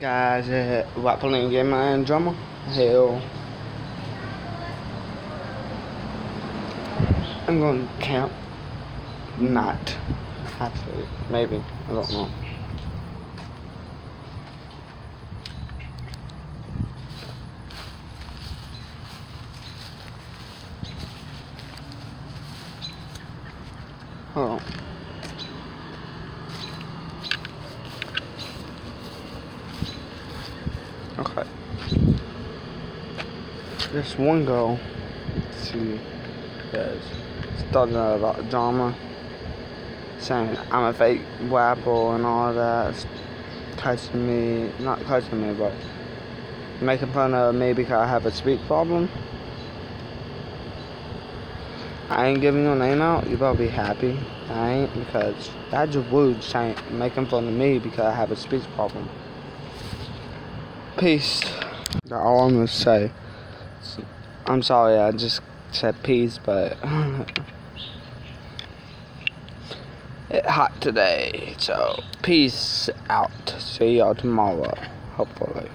Guys eh, at Wappling Gamer and Drummer. Hell. I'm going to camp. Not. Actually, maybe. I don't know. Hold on. Okay. This one girl, she is starting a lot of drama, saying I'm a fake rapper and all that, touching me, not touching me, but making fun of me because I have a speech problem. I ain't giving your name out, you better be happy. I ain't because that's just rude saying making fun of me because I have a speech problem. Peace. I'm gonna say. I'm sorry, I just said peace, but it's hot today. So peace out. See y'all tomorrow, hopefully.